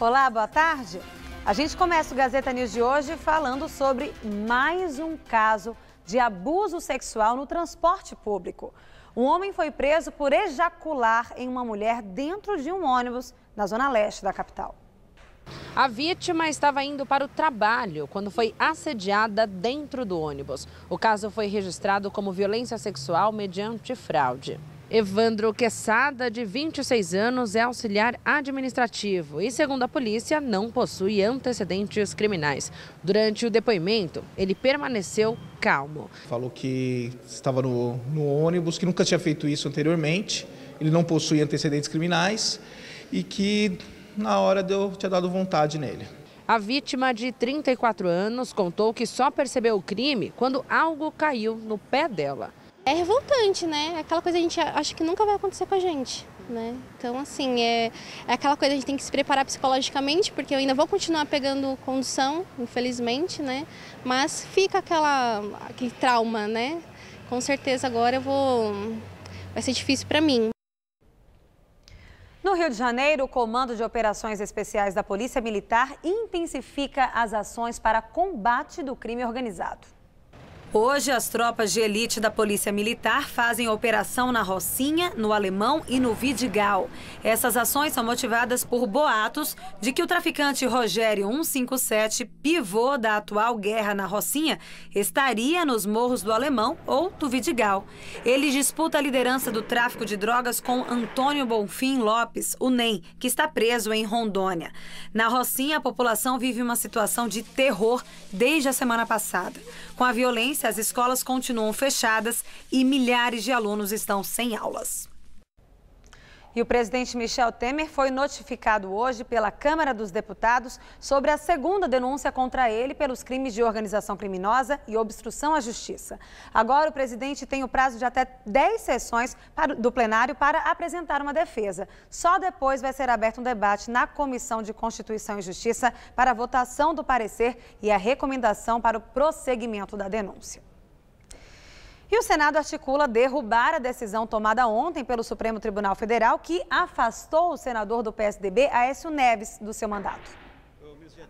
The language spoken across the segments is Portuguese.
Olá, boa tarde. A gente começa o Gazeta News de hoje falando sobre mais um caso de abuso sexual no transporte público. Um homem foi preso por ejacular em uma mulher dentro de um ônibus na zona leste da capital. A vítima estava indo para o trabalho quando foi assediada dentro do ônibus. O caso foi registrado como violência sexual mediante fraude. Evandro Quesada, de 26 anos, é auxiliar administrativo e, segundo a polícia, não possui antecedentes criminais. Durante o depoimento, ele permaneceu calmo. Falou que estava no, no ônibus, que nunca tinha feito isso anteriormente, ele não possui antecedentes criminais e que na hora eu tinha dado vontade nele. A vítima de 34 anos contou que só percebeu o crime quando algo caiu no pé dela é revoltante, né? Aquela coisa a gente acha que nunca vai acontecer com a gente, né? Então, assim, é, é aquela coisa a gente tem que se preparar psicologicamente, porque eu ainda vou continuar pegando condução, infelizmente, né? Mas fica aquela, aquele trauma, né? Com certeza agora eu vou... vai ser difícil para mim. No Rio de Janeiro, o Comando de Operações Especiais da Polícia Militar intensifica as ações para combate do crime organizado. Hoje, as tropas de elite da Polícia Militar fazem operação na Rocinha, no Alemão e no Vidigal. Essas ações são motivadas por boatos de que o traficante Rogério 157, pivô da atual guerra na Rocinha, estaria nos morros do Alemão ou do Vidigal. Ele disputa a liderança do tráfico de drogas com Antônio Bonfim Lopes, o NEM, que está preso em Rondônia. Na Rocinha, a população vive uma situação de terror desde a semana passada. Com a violência, as escolas continuam fechadas e milhares de alunos estão sem aulas. E o presidente Michel Temer foi notificado hoje pela Câmara dos Deputados sobre a segunda denúncia contra ele pelos crimes de organização criminosa e obstrução à justiça. Agora, o presidente tem o prazo de até 10 sessões do plenário para apresentar uma defesa. Só depois vai ser aberto um debate na Comissão de Constituição e Justiça para a votação do parecer e a recomendação para o prosseguimento da denúncia. E o Senado articula derrubar a decisão tomada ontem pelo Supremo Tribunal Federal que afastou o senador do PSDB, Aécio Neves, do seu mandato.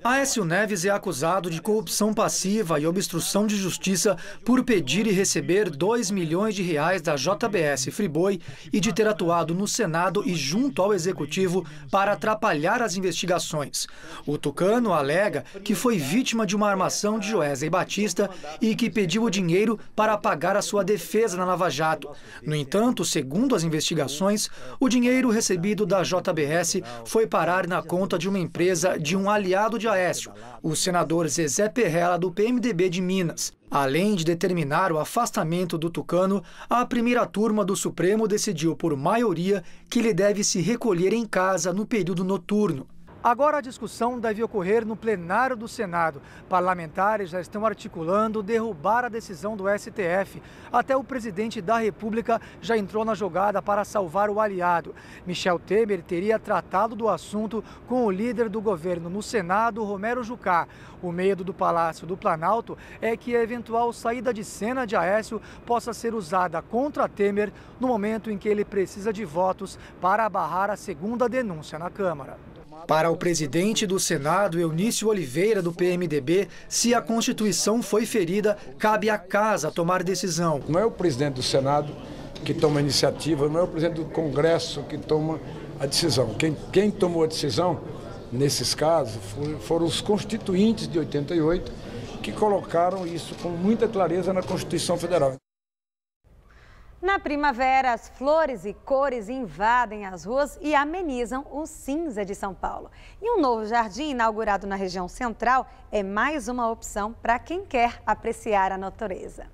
Aécio Neves é acusado de corrupção passiva e obstrução de justiça por pedir e receber 2 milhões de reais da JBS Friboi e de ter atuado no Senado e junto ao Executivo para atrapalhar as investigações. O Tucano alega que foi vítima de uma armação de Joesley Batista e que pediu o dinheiro para pagar a sua defesa na Lava Jato. No entanto, segundo as investigações, o dinheiro recebido da JBS foi parar na conta de uma empresa de um aliado de Aécio, o senador Zezé Perrella, do PMDB de Minas. Além de determinar o afastamento do Tucano, a primeira turma do Supremo decidiu por maioria que ele deve se recolher em casa no período noturno. Agora a discussão deve ocorrer no plenário do Senado. Parlamentares já estão articulando derrubar a decisão do STF. Até o presidente da República já entrou na jogada para salvar o aliado. Michel Temer teria tratado do assunto com o líder do governo no Senado, Romero Jucá. O medo do Palácio do Planalto é que a eventual saída de cena de Aécio possa ser usada contra Temer no momento em que ele precisa de votos para barrar a segunda denúncia na Câmara. Para o presidente do Senado, Eunício Oliveira, do PMDB, se a Constituição foi ferida, cabe à Casa tomar decisão. Não é o presidente do Senado que toma a iniciativa, não é o presidente do Congresso que toma a decisão. Quem, quem tomou a decisão, nesses casos, foram os constituintes de 88 que colocaram isso com muita clareza na Constituição Federal. Na primavera, as flores e cores invadem as ruas e amenizam o cinza de São Paulo. E um novo jardim inaugurado na região central é mais uma opção para quem quer apreciar a natureza.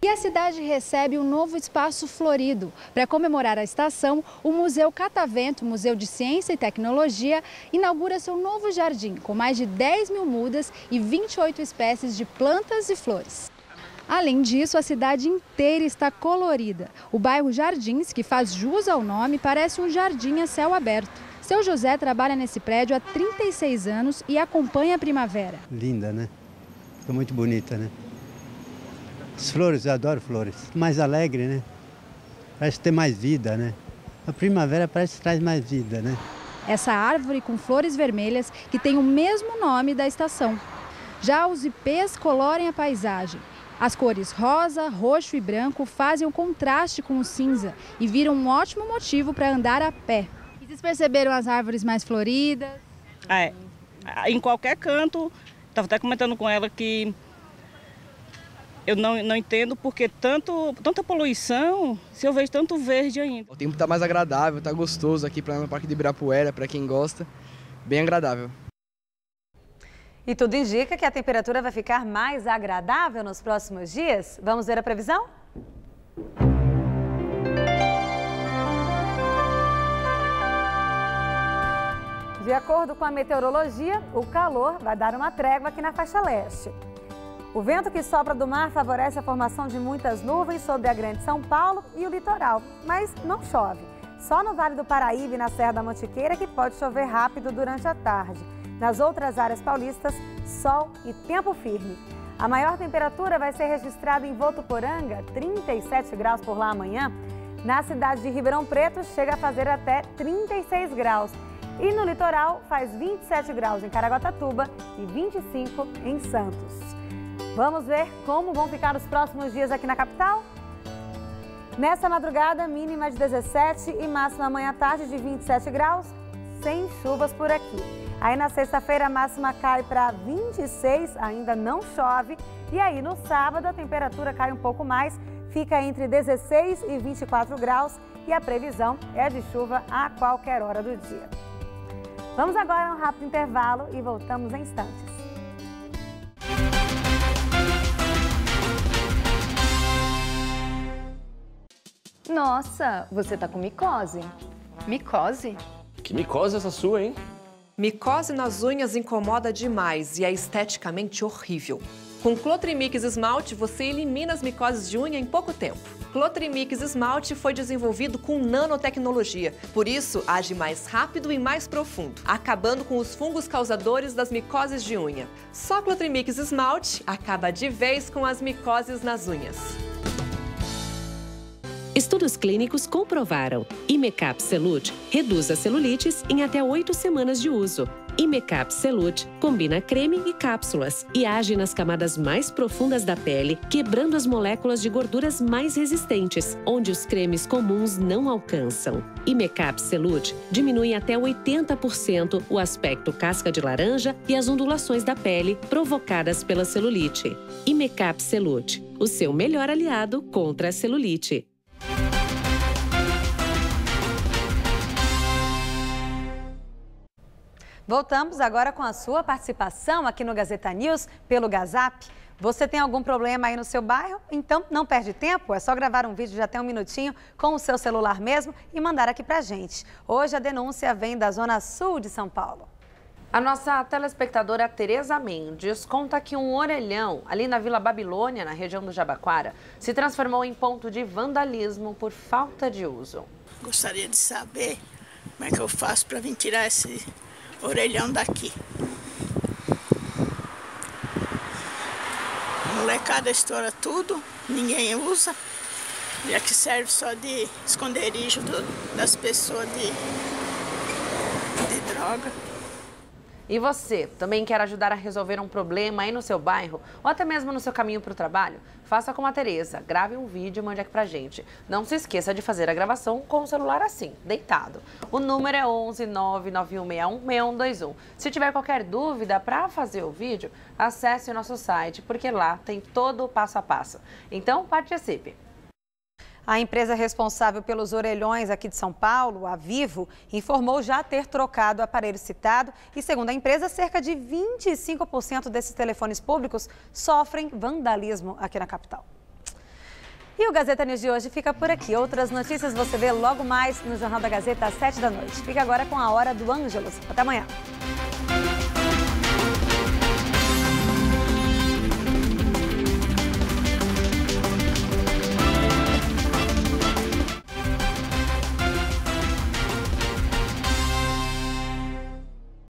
E a cidade recebe um novo espaço florido. Para comemorar a estação, o Museu Catavento, Museu de Ciência e Tecnologia, inaugura seu novo jardim, com mais de 10 mil mudas e 28 espécies de plantas e flores. Além disso, a cidade inteira está colorida. O bairro Jardins, que faz jus ao nome, parece um jardim a céu aberto. Seu José trabalha nesse prédio há 36 anos e acompanha a primavera. Linda, né? Fica muito bonita, né? As flores, eu adoro flores. Mais alegre, né? Parece ter mais vida, né? A primavera parece que traz mais vida, né? essa árvore com flores vermelhas que tem o mesmo nome da estação. Já os ipês coloram a paisagem. As cores rosa, roxo e branco fazem o contraste com o cinza e viram um ótimo motivo para andar a pé. E vocês perceberam as árvores mais floridas? É, em qualquer canto, estava até comentando com ela que eu não, não entendo porque tanto, tanta poluição se eu vejo tanto verde ainda. O tempo está mais agradável, está gostoso aqui para no Parque de Ibirapuera, para quem gosta, bem agradável. E tudo indica que a temperatura vai ficar mais agradável nos próximos dias. Vamos ver a previsão? De acordo com a meteorologia, o calor vai dar uma trégua aqui na faixa leste. O vento que sopra do mar favorece a formação de muitas nuvens sobre a Grande São Paulo e o litoral, mas não chove. Só no Vale do Paraíba e na Serra da Mantiqueira que pode chover rápido durante a tarde. Nas outras áreas paulistas, sol e tempo firme. A maior temperatura vai ser registrada em Votuporanga, 37 graus por lá amanhã. Na cidade de Ribeirão Preto, chega a fazer até 36 graus. E no litoral, faz 27 graus em Caraguatatuba e 25 em Santos. Vamos ver como vão ficar os próximos dias aqui na capital? Nessa madrugada, mínima de 17 e máxima amanhã à tarde de 27 graus, sem chuvas por aqui. Aí na sexta-feira a máxima cai para 26, ainda não chove. E aí no sábado a temperatura cai um pouco mais, fica entre 16 e 24 graus e a previsão é de chuva a qualquer hora do dia. Vamos agora a um rápido intervalo e voltamos em instantes. Nossa, você tá com micose. Micose? Que micose essa sua, hein? Micose nas unhas incomoda demais e é esteticamente horrível. Com Clotrimix Esmalte, você elimina as micoses de unha em pouco tempo. Clotrimix Esmalte foi desenvolvido com nanotecnologia, por isso age mais rápido e mais profundo, acabando com os fungos causadores das micoses de unha. Só Clotrimix Esmalte acaba de vez com as micoses nas unhas. Estudos clínicos comprovaram. Imecap Celute reduz a celulites em até oito semanas de uso. Imecap Celute combina creme e cápsulas e age nas camadas mais profundas da pele, quebrando as moléculas de gorduras mais resistentes, onde os cremes comuns não alcançam. Imecap Celute diminui até 80% o aspecto casca de laranja e as ondulações da pele provocadas pela celulite. Imecap Celute, o seu melhor aliado contra a celulite. Voltamos agora com a sua participação aqui no Gazeta News pelo Gazap. Você tem algum problema aí no seu bairro? Então não perde tempo, é só gravar um vídeo de até um minutinho com o seu celular mesmo e mandar aqui pra gente. Hoje a denúncia vem da Zona Sul de São Paulo. A nossa telespectadora Tereza Mendes conta que um orelhão ali na Vila Babilônia, na região do Jabaquara, se transformou em ponto de vandalismo por falta de uso. Gostaria de saber como é que eu faço para vir tirar esse orelhão daqui. A molecada estoura tudo, ninguém usa, já que serve só de esconderijo do, das pessoas de, de droga. E você, também quer ajudar a resolver um problema aí no seu bairro ou até mesmo no seu caminho para o trabalho? Faça como a Tereza, grave um vídeo e mande aqui pra gente. Não se esqueça de fazer a gravação com o celular assim, deitado. O número é 11 99161 6121. Se tiver qualquer dúvida para fazer o vídeo, acesse o nosso site, porque lá tem todo o passo a passo. Então, participe! A empresa responsável pelos orelhões aqui de São Paulo, a Vivo, informou já ter trocado o aparelho citado e, segundo a empresa, cerca de 25% desses telefones públicos sofrem vandalismo aqui na capital. E o Gazeta News de hoje fica por aqui. Outras notícias você vê logo mais no Jornal da Gazeta às 7 da noite. Fica agora com a Hora do Ângelos. Até amanhã.